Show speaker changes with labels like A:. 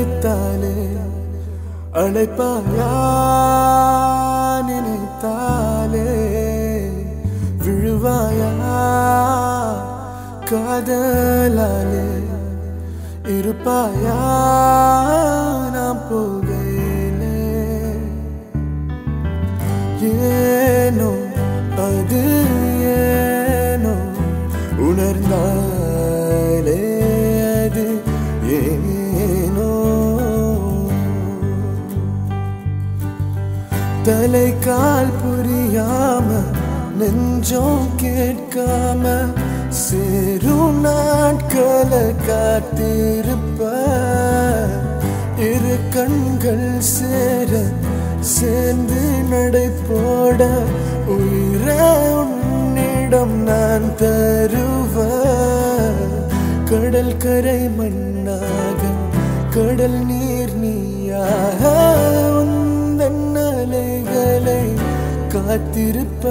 A: அழைத்தாலே அழைப்பாயா நினைத்தாலே? விழுவாயா? காதலாலே இருப்பாயா? நாம் போகையிலே. ஏனோ அது ஏனோ உணர்ந்தாலே தலை கால் புரியாம நெஞ்சம் கேட்காம சேரும் நாட்களை காத்திருப்ப. இரு கண்கள் சேர சேர்ந்து நடை போட உயிர உன்னிடம் நான் தருவ. கடல் கரை மண்ணாக கடல் நீர் நீயாக காத்திருப்ப